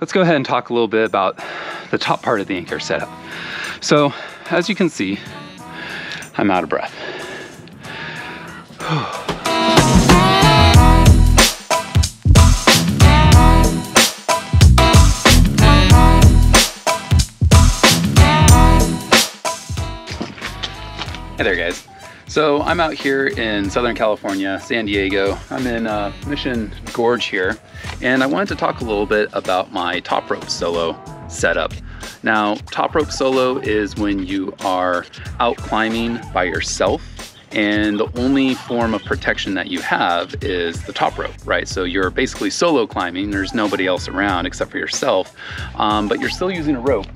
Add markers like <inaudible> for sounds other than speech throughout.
let's go ahead and talk a little bit about the top part of the anchor setup. So as you can see, I'm out of breath. <sighs> Hey there guys. So I'm out here in Southern California, San Diego. I'm in uh, Mission Gorge here, and I wanted to talk a little bit about my top rope solo setup. Now, top rope solo is when you are out climbing by yourself and the only form of protection that you have is the top rope, right? So you're basically solo climbing, there's nobody else around except for yourself, um, but you're still using a rope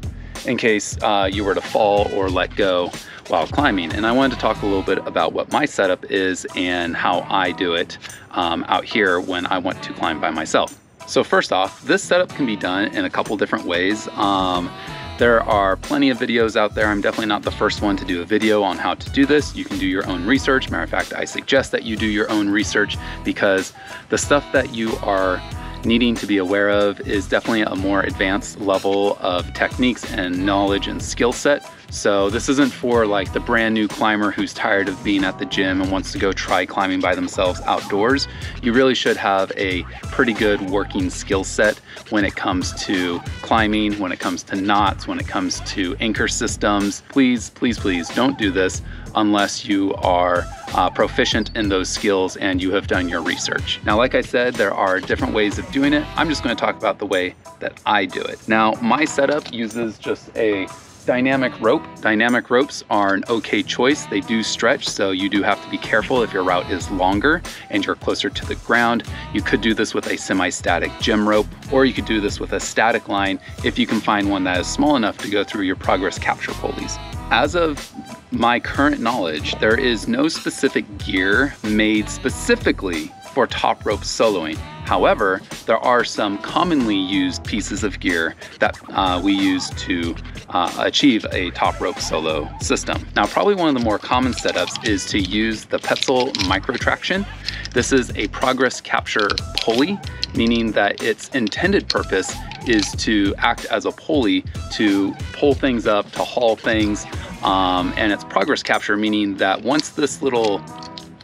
in case uh, you were to fall or let go while climbing. And I wanted to talk a little bit about what my setup is and how I do it um, out here when I want to climb by myself. So first off, this setup can be done in a couple different ways. Um, there are plenty of videos out there. I'm definitely not the first one to do a video on how to do this. You can do your own research. Matter of fact, I suggest that you do your own research because the stuff that you are needing to be aware of is definitely a more advanced level of techniques and knowledge and skill set. So this isn't for like the brand new climber who's tired of being at the gym and wants to go try climbing by themselves outdoors. You really should have a pretty good working skill set when it comes to climbing, when it comes to knots, when it comes to anchor systems. Please, please, please don't do this unless you are uh, proficient in those skills and you have done your research. Now, like I said, there are different ways of doing it. I'm just gonna talk about the way that I do it. Now, my setup uses just a dynamic rope. Dynamic ropes are an okay choice. They do stretch, so you do have to be careful if your route is longer and you're closer to the ground. You could do this with a semi-static gym rope, or you could do this with a static line if you can find one that is small enough to go through your progress capture pulleys. As of my current knowledge, there is no specific gear made specifically for top rope soloing. However, there are some commonly used pieces of gear that uh, we use to uh, achieve a top rope solo system. Now, probably one of the more common setups is to use the Petzl Micro Traxion. This is a progress capture pulley, meaning that its intended purpose is to act as a pulley to pull things up, to haul things, um, and it's progress capture, meaning that once this little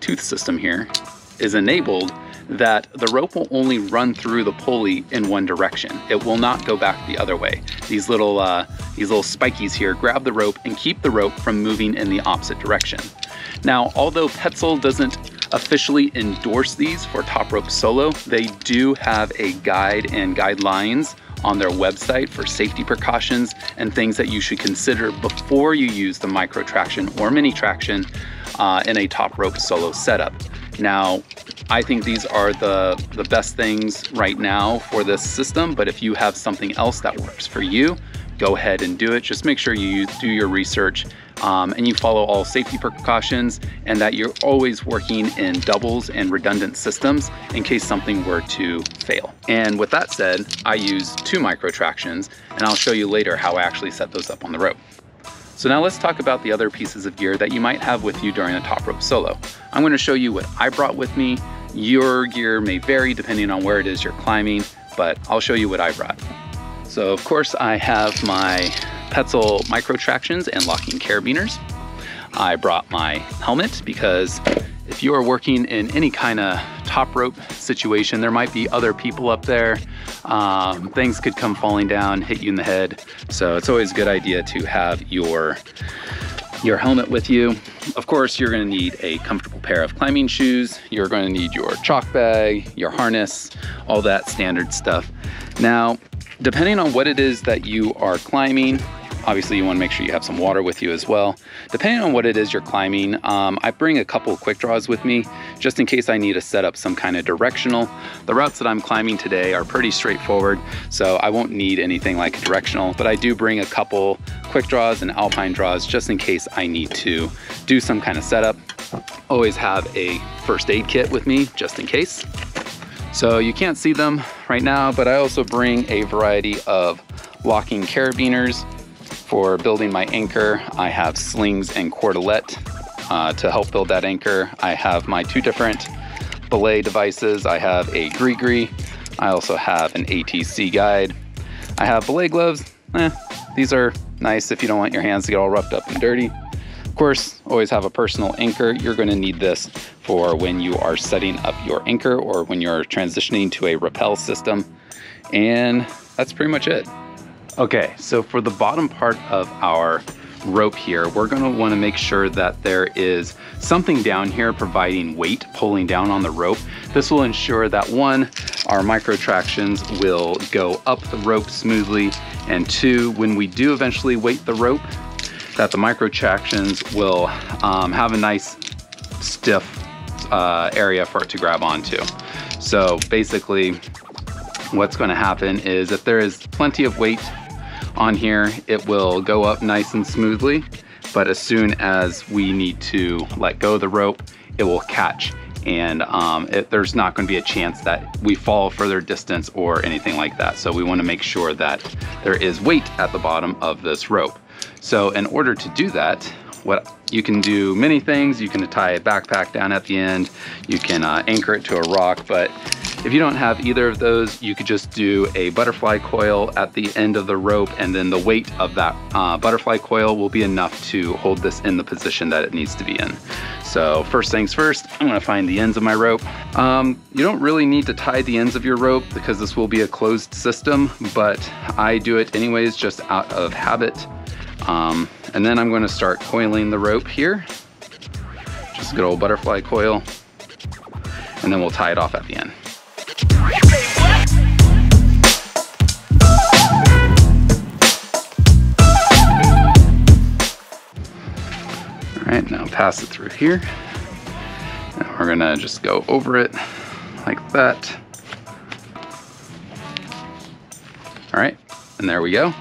tooth system here is enabled, that the rope will only run through the pulley in one direction. It will not go back the other way. These little, uh, these little spikies here grab the rope and keep the rope from moving in the opposite direction. Now, although Petzl doesn't officially endorse these for top rope solo, they do have a guide and guidelines on their website for safety precautions and things that you should consider before you use the Micro Traxion or Mini Traxion uh, in a top rope solo setup. Now, I think these are the, the best things right now for this system, but if you have something else that works for you, go ahead and do it. Just make sure you do your research um, and you follow all safety precautions and that you're always working in doubles and redundant systems in case something were to fail. And with that said, I use two Micro Traxions and I'll show you later how I actually set those up on the rope. So now let's talk about the other pieces of gear that you might have with you during a top rope solo. I'm gonna show you what I brought with me. Your gear may vary depending on where it is you're climbing, but I'll show you what I brought. So of course I have my Petzl Micro Traxions and locking carabiners. I brought my helmet because if you are working in any kind of top rope situation, there might be other people up there. Um, things could come falling down, hit you in the head. So it's always a good idea to have your your helmet with you. Of course, you're gonna need a comfortable pair of climbing shoes. You're gonna need your chalk bag, your harness, all that standard stuff. Now, depending on what it is that you are climbing, Obviously you wanna make sure you have some water with you as well. Depending on what it is you're climbing, um, I bring a couple quick draws with me just in case I need to set up some kind of directional. The routes that I'm climbing today are pretty straightforward, so I won't need anything like a directional, but I do bring a couple quick draws and alpine draws just in case I need to do some kind of setup. Always have a first aid kit with me just in case. So you can't see them right now, but I also bring a variety of locking carabiners for building my anchor, I have slings and cordelette uh, to help build that anchor. I have my two different belay devices. I have a GriGri. I also have an ATC guide. I have belay gloves. Eh, these are nice if you don't want your hands to get all roughed up and dirty. Of course, always have a personal anchor. You're gonna need this for when you are setting up your anchor or when you're transitioning to a rappel system. And that's pretty much it. Okay, so for the bottom part of our rope here, we're gonna wanna make sure that there is something down here providing weight, pulling down on the rope. This will ensure that one, our Micro Traxions will go up the rope smoothly, and two, when we do eventually weight the rope, that the Micro Traxions will um, have a nice stiff uh, area for it to grab onto. So basically, what's gonna happen is if there is plenty of weight on here, it will go up nice and smoothly. But as soon as we need to let go of the rope, it will catch and um, it, there's not going to be a chance that we fall further distance or anything like that. So we want to make sure that there is weight at the bottom of this rope. So in order to do that, what you can do many things. You can tie a backpack down at the end. You can uh, anchor it to a rock, but if you don't have either of those, you could just do a butterfly coil at the end of the rope and then the weight of that uh, butterfly coil will be enough to hold this in the position that it needs to be in. So first things first, I'm gonna find the ends of my rope. Um, you don't really need to tie the ends of your rope because this will be a closed system, but I do it anyways just out of habit. Um, and then I'm gonna start coiling the rope here. Just a good old butterfly coil. And then we'll tie it off at the end. Right, now pass it through here. And we're gonna just go over it like that. All right, and there we go.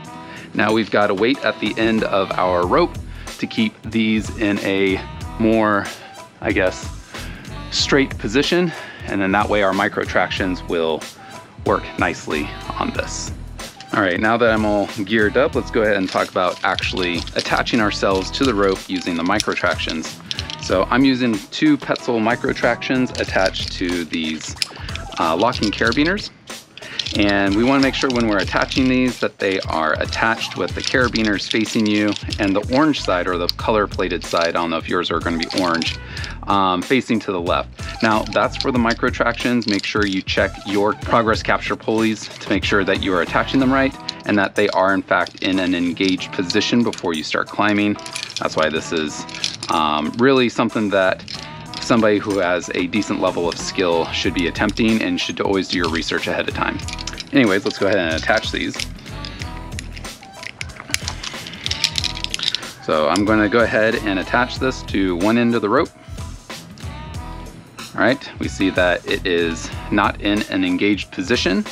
Now we've got a weight at the end of our rope to keep these in a more, I guess, straight position. And then that way our Micro Traxions will work nicely on this. All right, now that I'm all geared up, let's go ahead and talk about actually attaching ourselves to the rope using the Micro Traxions. So I'm using two Petzl Micro Traxions attached to these uh, locking carabiners. And we wanna make sure when we're attaching these that they are attached with the carabiners facing you and the orange side or the color plated side, I don't know if yours are gonna be orange, um, facing to the left. Now that's for the Micro Traxions. Make sure you check your progress capture pulleys to make sure that you are attaching them right and that they are in fact in an engaged position before you start climbing. That's why this is um, really something that somebody who has a decent level of skill should be attempting and should always do your research ahead of time. Anyways, let's go ahead and attach these. So I'm going to go ahead and attach this to one end of the rope. All right, we see that it is not in an engaged position.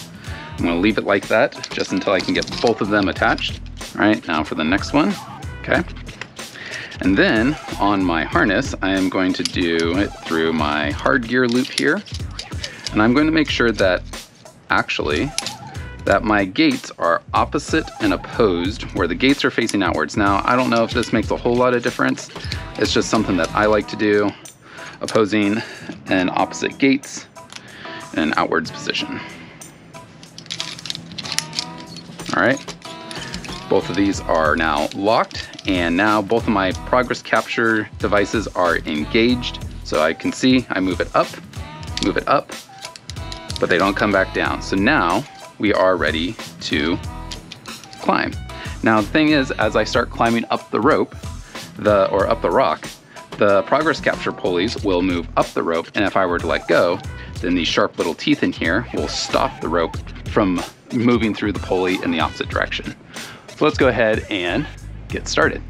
I'm gonna leave it like that just until I can get both of them attached. All right, now for the next one, okay. And then on my harness, I am going to do it through my hard gear loop here. And I'm going to make sure that actually that my gates are opposite and opposed where the gates are facing outwards. Now, I don't know if this makes a whole lot of difference. It's just something that I like to do, opposing and opposite gates in an outwards position. All right, both of these are now locked and now both of my progress capture devices are engaged. So I can see I move it up, move it up, but they don't come back down. So now we are ready to climb. Now the thing is, as I start climbing up the rope, the or up the rock, the progress capture pulleys will move up the rope, and if I were to let go, then these sharp little teeth in here will stop the rope from moving through the pulley in the opposite direction. So let's go ahead and get started.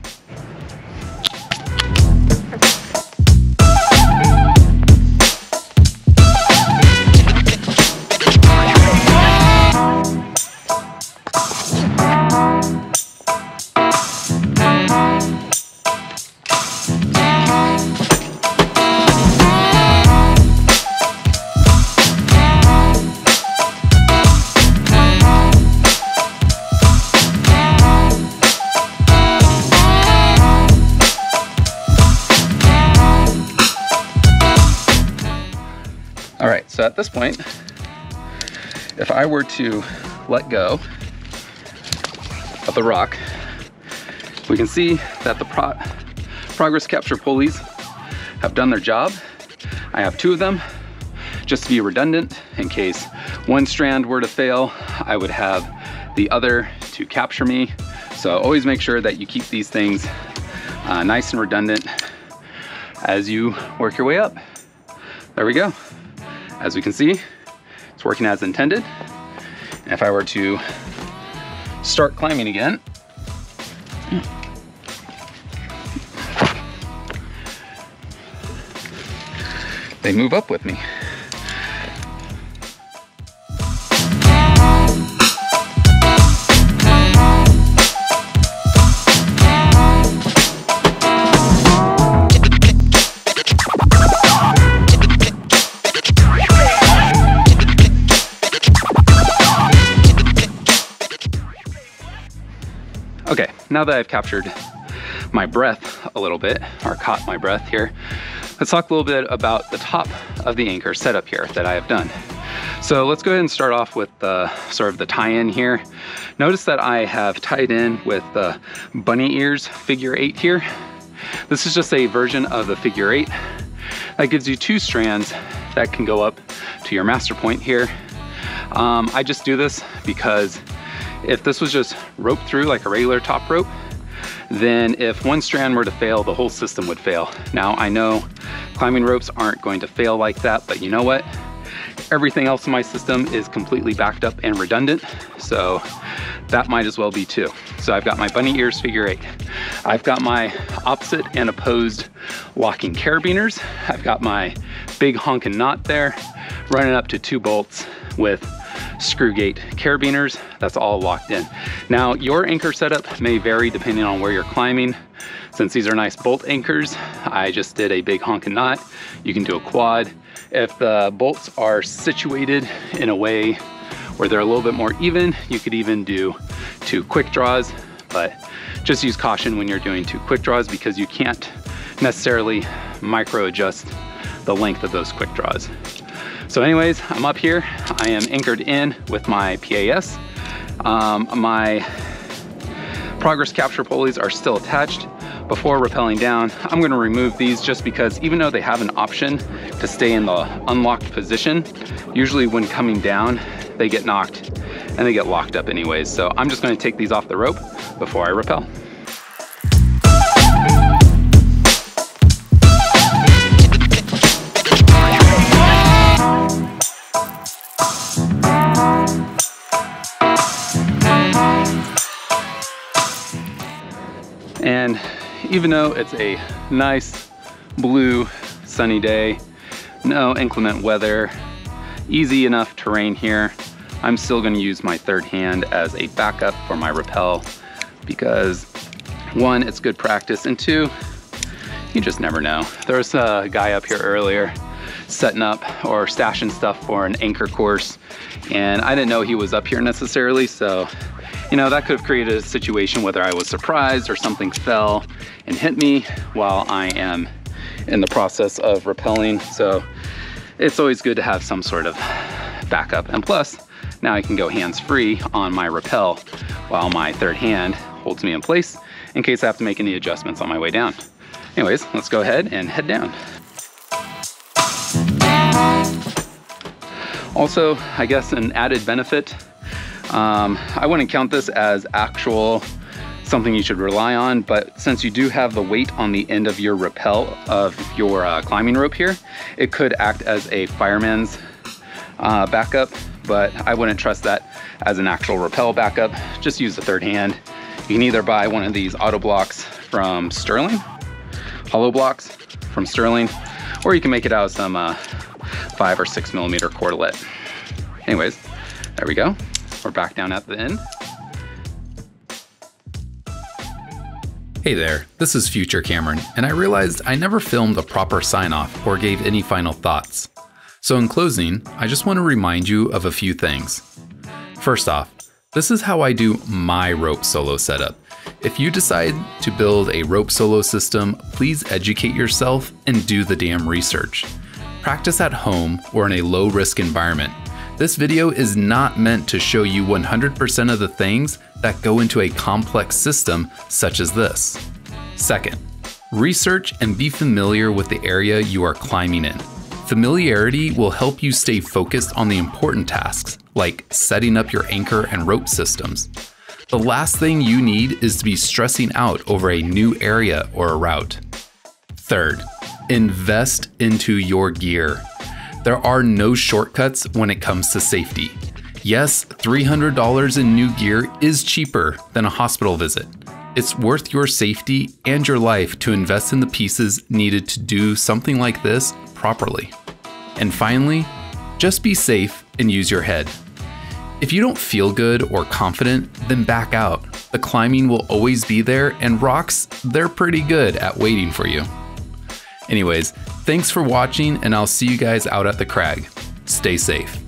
I were to let go, of the rock, we can see that the pro progress capture pulleys have done their job. I have two of them just to be redundant in case one strand were to fail, I would have the other to capture me. So always make sure that you keep these things uh, nice and redundant as you work your way up. There we go. As we can see, it's working as intended. And if I were to start climbing again, they move up with me. Okay, now that I've captured my breath a little bit, or caught my breath here, let's talk a little bit about the top of the anchor setup here that I have done. So let's go ahead and start off with the sort of the tie-in here. Notice that I have tied in with the bunny ears figure eight here. This is just a version of the figure eight that gives you two strands that can go up to your master point here. Um, I just do this because if this was just roped through like a regular top rope, then if one strand were to fail, the whole system would fail. Now I know climbing ropes aren't going to fail like that, but you know what? Everything else in my system is completely backed up and redundant, so that might as well be too. So I've got my bunny ears figure eight. I've got my opposite and opposed locking carabiners. I've got my big honking knot there, running up to two bolts with screw gate carabiners. That's all locked in. Now your anchor setup may vary depending on where you're climbing. Since these are nice bolt anchors, I just did a big honking knot. You can do a quad. If the bolts are situated in a way where they're a little bit more even, you could even do two quick draws, but just use caution when you're doing two quick draws because you can't necessarily micro adjust the length of those quick draws. So anyways, I'm up here. I am anchored in with my PAS. Um, my progress capture pulleys are still attached. Before rappelling down, I'm gonna remove these just because even though they have an option to stay in the unlocked position, usually when coming down, they get knocked and they get locked up anyways. So I'm just gonna take these off the rope before I rappel. And even though it's a nice blue sunny day, no inclement weather, easy enough terrain here, I'm still gonna use my third hand as a backup for my rappel because one, it's good practice, and two, you just never know. There was a guy up here earlier setting up or stashing stuff for an anchor course, and I didn't know he was up here necessarily, so you know, that could have created a situation whether I was surprised or something fell and hit me while I am in the process of rappelling. So it's always good to have some sort of backup. And plus, now I can go hands-free on my rappel while my third hand holds me in place in case I have to make any adjustments on my way down. Anyways, let's go ahead and head down. Also, I guess an added benefit um, I wouldn't count this as actual something you should rely on, but since you do have the weight on the end of your rappel of your uh, climbing rope here, it could act as a fireman's uh, backup, but I wouldn't trust that as an actual rappel backup. Just use the third hand. You can either buy one of these auto blocks from Sterling, hollow blocks from Sterling, or you can make it out of some uh, five or six millimeter cordelette. Anyways, there we go. We're back down at the end. Hey there, this is Future Cameron, and I realized I never filmed a proper sign off or gave any final thoughts. So, in closing, I just want to remind you of a few things. First off, this is how I do my rope solo setup. If you decide to build a rope solo system, please educate yourself and do the damn research. Practice at home or in a low risk environment This video is not meant to show you 100% of the things that go into a complex system such as this. Second, research and be familiar with the area you are climbing in. Familiarity will help you stay focused on the important tasks, like setting up your anchor and rope systems. The last thing you need is to be stressing out over a new area or a route. Third, invest into your gear. There are no shortcuts when it comes to safety. Yes, $300 in new gear is cheaper than a hospital visit. It's worth your safety and your life to invest in the pieces needed to do something like this properly. And finally, just be safe and use your head. If you don't feel good or confident, then back out. The climbing will always be there, and rocks, they're pretty good at waiting for you. Anyways, thanks for watching, and I'll see you guys out at the crag. Stay safe.